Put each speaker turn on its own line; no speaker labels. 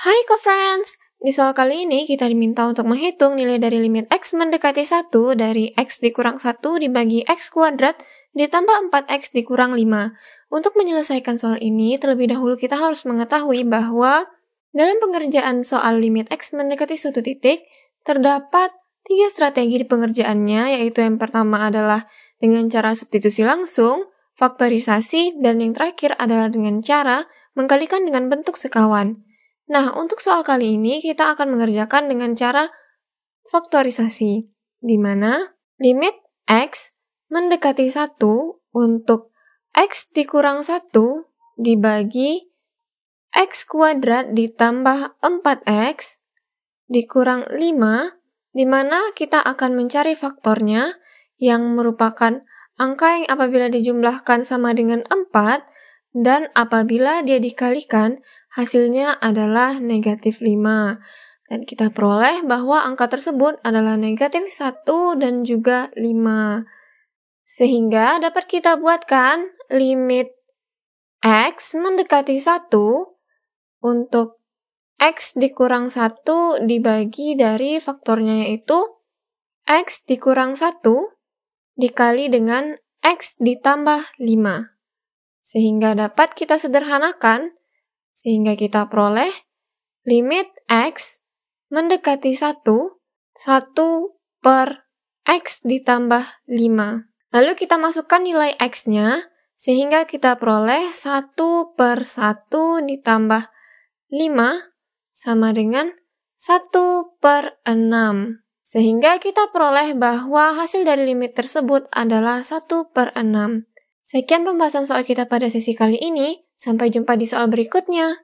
Hai co-friends! Di soal kali ini kita diminta untuk menghitung nilai dari limit x mendekati 1 dari x dikurang 1 dibagi x kuadrat ditambah 4x dikurang 5. Untuk menyelesaikan soal ini, terlebih dahulu kita harus mengetahui bahwa dalam pengerjaan soal limit x mendekati suatu titik, terdapat tiga strategi di pengerjaannya, yaitu yang pertama adalah dengan cara substitusi langsung, faktorisasi, dan yang terakhir adalah dengan cara mengkalikan dengan bentuk sekawan. Nah, untuk soal kali ini kita akan mengerjakan dengan cara faktorisasi, di mana limit x mendekati 1 untuk x dikurang 1 dibagi x kuadrat ditambah 4x dikurang 5, di mana kita akan mencari faktornya yang merupakan angka yang apabila dijumlahkan sama dengan 4 dan apabila dia dikalikan hasilnya adalah negatif 5. Dan kita peroleh bahwa angka tersebut adalah negatif 1 dan juga 5. Sehingga dapat kita buatkan limit x mendekati 1 untuk x dikurang 1 dibagi dari faktornya yaitu x dikurang 1 dikali dengan x ditambah 5. Sehingga dapat kita sederhanakan sehingga kita peroleh limit X mendekati 1, 1 per X ditambah 5. Lalu kita masukkan nilai X-nya, sehingga kita peroleh 1 per 1 ditambah 5 sama dengan 1 per 6. Sehingga kita peroleh bahwa hasil dari limit tersebut adalah 1 per 6. Sekian pembahasan soal kita pada sesi kali ini. Sampai jumpa di soal berikutnya.